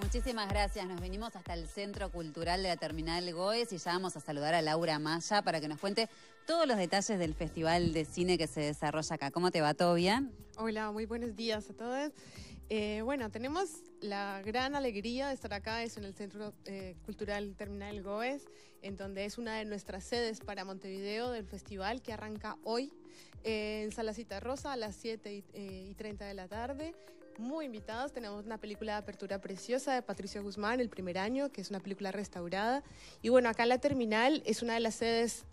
Muchísimas gracias. Nos venimos hasta el Centro Cultural de la Terminal Goes y ya vamos a saludar a Laura Maya para que nos cuente todos los detalles del Festival de Cine que se desarrolla acá. ¿Cómo te va? ¿Todo bien? Hola, muy buenos días a todos. Eh, bueno, tenemos la gran alegría de estar acá, es en el Centro eh, Cultural Terminal Goes, en donde es una de nuestras sedes para Montevideo del festival que arranca hoy eh, en Salacita Rosa a las 7 y, 30 de la tarde. Muy invitados, tenemos una película de apertura preciosa de Patricio Guzmán, el primer año, que es una película restaurada. Y bueno, acá la terminal es una de las sedes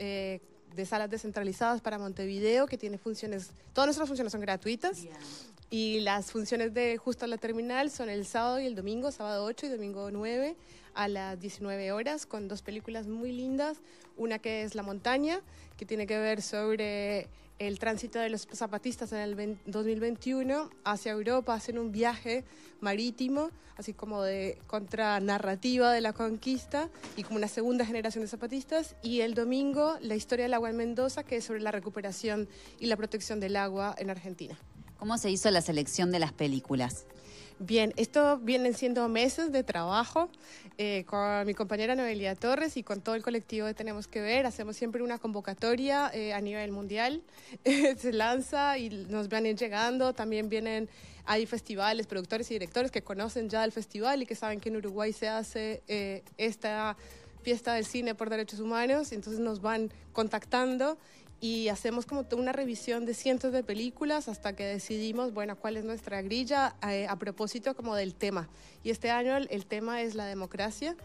de salas descentralizadas para Montevideo, que tiene funciones, todas nuestras funciones son gratuitas. Y las funciones de justo a la terminal son el sábado y el domingo, sábado 8 y domingo 9 a las 19 horas, con dos películas muy lindas. Una que es La montaña, que tiene que ver sobre el tránsito de los zapatistas en el 2021 hacia Europa, hacen un viaje marítimo, así como de contranarrativa de la conquista y como una segunda generación de zapatistas. Y el domingo, la historia del agua en Mendoza, que es sobre la recuperación y la protección del agua en Argentina. ¿Cómo se hizo la selección de las películas? Bien, esto vienen siendo meses de trabajo eh, con mi compañera Noelia Torres y con todo el colectivo de Tenemos que Ver. Hacemos siempre una convocatoria eh, a nivel mundial. se lanza y nos van llegando. También vienen, hay festivales, productores y directores que conocen ya el festival y que saben que en Uruguay se hace eh, esta fiesta del cine por derechos humanos. Entonces nos van contactando y hacemos como una revisión de cientos de películas hasta que decidimos, bueno, cuál es nuestra grilla eh, a propósito como del tema. Y este año el, tema es la democracia,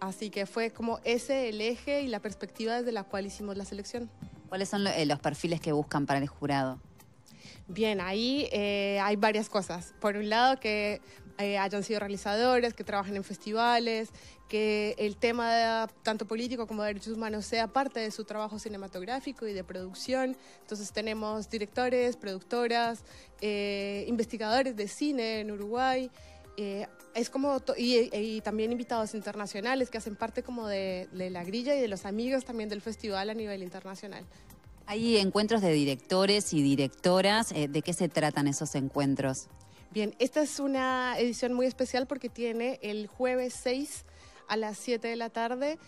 así que fue como ese el eje y la perspectiva desde la cual hicimos la selección. ¿Cuáles son eh, los perfiles que buscan para el jurado? Bien, ahí eh, hay varias cosas. Por un lado, que eh, hayan sido realizadores, que trabajen en festivales, que el tema tanto político como de derechos humanos sea parte de su trabajo cinematográfico y de producción. Entonces tenemos directores, productoras, eh, investigadores de cine en Uruguay. es como y, también invitados internacionales que hacen parte como de, de la grilla y de los amigos también del festival a nivel internacional. Hay encuentros de directores y directoras. Eh, ¿De qué se tratan esos encuentros? Bien, esta es una edición muy especial porque tiene el jueves 6 a las 7 de la tarde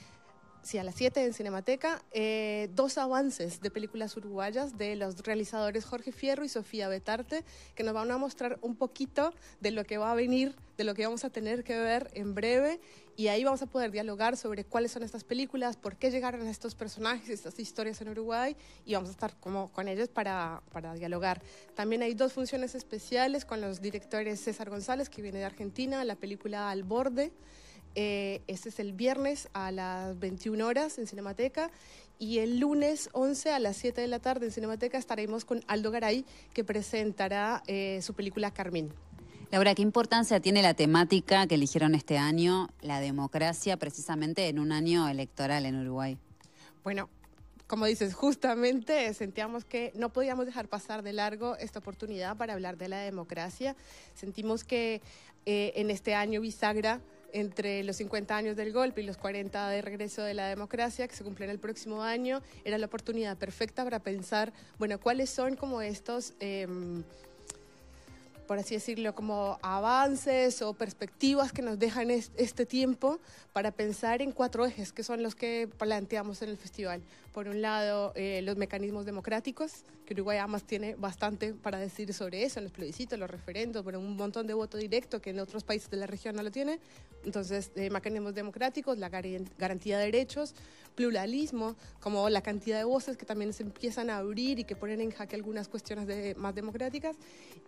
sí, a las 7 en Cinemateca, eh, dos avances de películas uruguayas de los realizadores Jorge Fierro y Sofía Betarte, que nos van a mostrar un poquito de lo que va a venir, de lo que vamos a tener que ver en breve, y ahí vamos a poder dialogar sobre cuáles son estas películas, por qué llegaron estos personajes, estas historias en Uruguay, y vamos a estar como con ellos para, para dialogar. También hay dos funciones especiales con los directores César González, que viene de Argentina, la película Al Borde, eh, este es el viernes a las 21 horas en Cinemateca y el lunes 11 a las 7 de la tarde en Cinemateca estaremos con Aldo Garay que presentará eh, su película Carmín. Laura, ¿qué importancia tiene la temática que eligieron este año, la democracia, precisamente en un año electoral en Uruguay? Bueno, como dices, justamente sentíamos que no podíamos dejar pasar de largo esta oportunidad para hablar de la democracia. Sentimos que eh, en este año bisagra entre los 50 años del golpe y los 40 de regreso de la democracia, que se cumplen el próximo año, era la oportunidad perfecta para pensar, bueno, cuáles son como estos... Em, por así decirlo, como avances o perspectivas que nos dejan este tiempo para pensar en cuatro ejes, que son los que planteamos en el festival. Por un lado, eh, los mecanismos democráticos, que Uruguay además tiene bastante para decir sobre eso, los plebiscitos, los referendos, bueno, un montón de voto directo que en otros países de la región no lo tiene. Entonces, eh, mecanismos democráticos, la garantía de derechos, pluralismo, como la cantidad de voces que también se empiezan a abrir y que ponen en jaque algunas cuestiones de, más democráticas,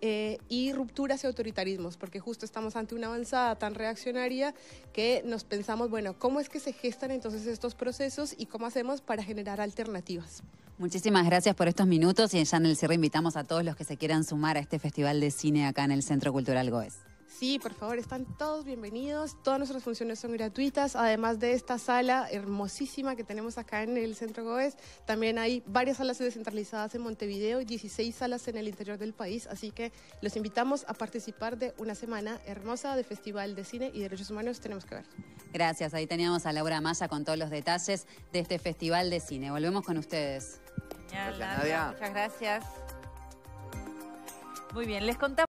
eh, y rupturas y autoritarismos, porque justo estamos ante una avanzada tan reaccionaria que nos pensamos, bueno, ¿cómo es que se gestan entonces estos procesos y cómo hacemos para generar alternativas. Muchísimas gracias por estos minutos y ya en el cierre invitamos a todos los que se quieran sumar a este festival de cine acá en el Centro Cultural Goes. Sí, por favor, están todos bienvenidos. Todas nuestras funciones son gratuitas. Además de esta sala hermosísima que tenemos acá en el Centro Goes, también hay varias salas descentralizadas en Montevideo y 16 salas en el interior del país. Así que los invitamos a participar de una semana hermosa de Festival de Cine y Derechos Humanos. Tenemos que ver. Gracias. Ahí teníamos a Laura Maya con todos los detalles de este Festival de Cine. Volvemos con ustedes. Muchas gracias. Muy bien, les contamos.